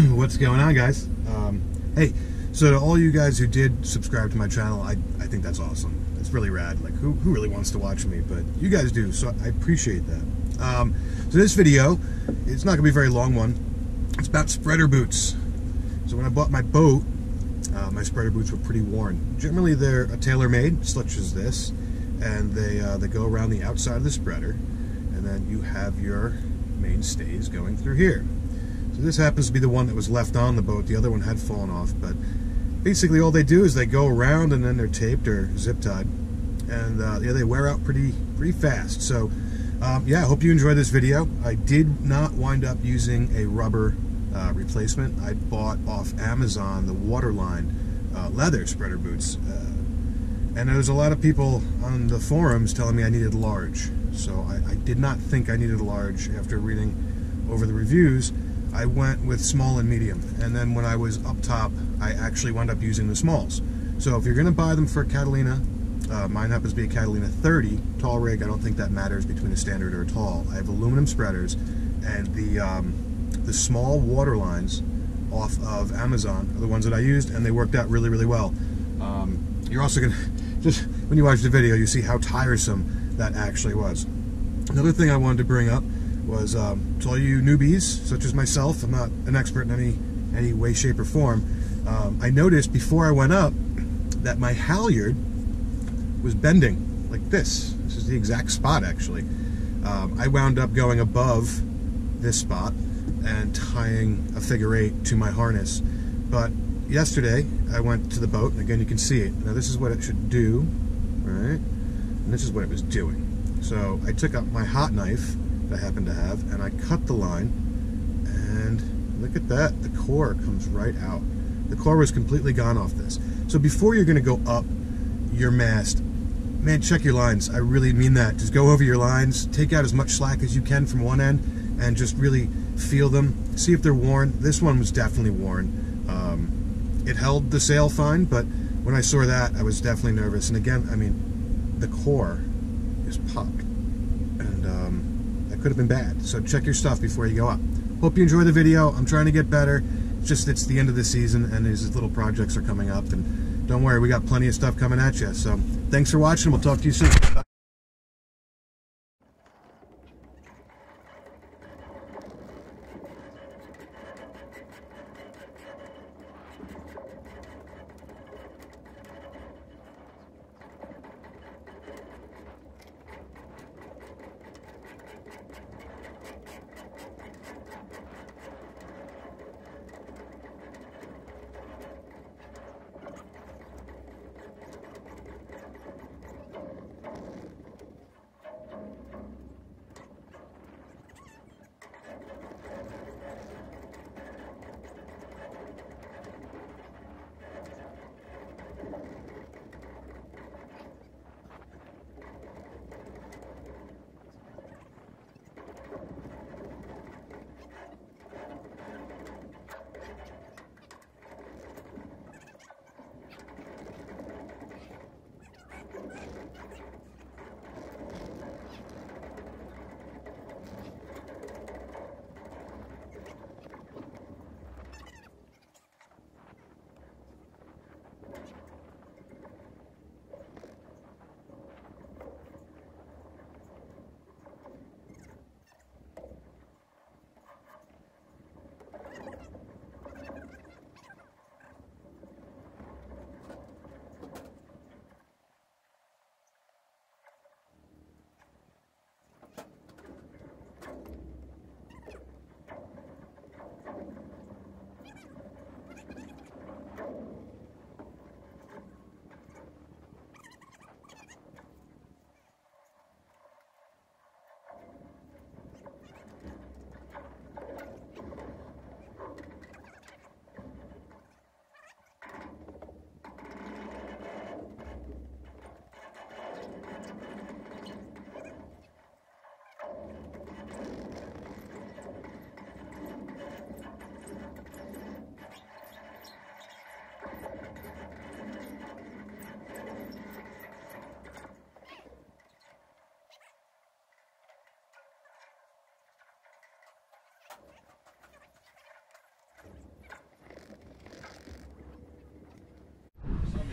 what's going on guys? Um, hey so to all you guys who did subscribe to my channel I, I think that's awesome. It's really rad. Like who, who really wants to watch me? But you guys do so I appreciate that. Um, so this video it's not gonna be a very long one. It's about spreader boots. So when I bought my boat uh, my spreader boots were pretty worn. Generally they're a tailor-made such as this and they uh, they go around the outside of the spreader and then you have your mainstays going through here so this happens to be the one that was left on the boat. The other one had fallen off, but basically all they do is they go around and then they're taped or zip tied, and uh, yeah, they wear out pretty pretty fast. So um, yeah, I hope you enjoyed this video. I did not wind up using a rubber uh, replacement. I bought off Amazon the Waterline uh, leather spreader boots, uh, and there was a lot of people on the forums telling me I needed large. So I, I did not think I needed large after reading over the reviews. I went with small and medium. And then when I was up top, I actually wound up using the smalls. So if you're going to buy them for Catalina, uh, mine happens to be a Catalina 30 tall rig. I don't think that matters between a standard or a tall. I have aluminum spreaders, and the um, the small water lines off of Amazon are the ones that I used, and they worked out really, really well. Um, you're also going to just when you watch the video, you see how tiresome that actually was. Another thing I wanted to bring up was um, to all you newbies, such as myself, I'm not an expert in any any way, shape, or form. Um, I noticed before I went up that my halyard was bending like this. This is the exact spot, actually. Um, I wound up going above this spot and tying a figure eight to my harness. But yesterday, I went to the boat, and again, you can see it. Now, this is what it should do, right? And this is what it was doing. So I took up my hot knife that I happen to have, and I cut the line, and look at that, the core comes right out. The core was completely gone off this. So before you're gonna go up your mast, man, check your lines. I really mean that. Just go over your lines, take out as much slack as you can from one end, and just really feel them, see if they're worn. This one was definitely worn. Um, it held the sail fine, but when I saw that, I was definitely nervous. And again, I mean, the core is popped. And um, could have been bad. So check your stuff before you go up. Hope you enjoy the video. I'm trying to get better. It's just it's the end of the season and these little projects are coming up. And don't worry, we got plenty of stuff coming at you. So thanks for watching. We'll talk to you soon.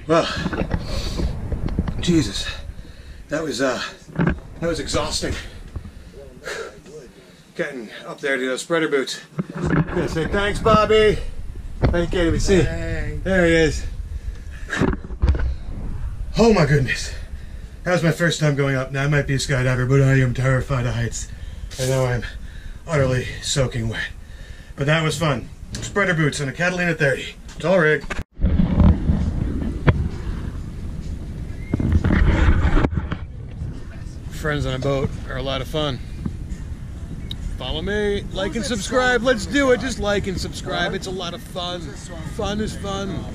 Well, Jesus, that was uh, that was exhausting. Getting up there to those spreader boots. I'm gonna say thanks, Bobby. Thank you. Let me see. There he is. Oh my goodness. That was my first time going up. Now I might be a skydiver, but I am terrified of heights. I know I'm utterly soaking wet. But that was fun. Spreader boots and a Catalina 30. Tall rig. Friends on a boat are a lot of fun. Follow me, like and subscribe. Let's do it. Just like and subscribe. It's a lot of fun. Fun is fun.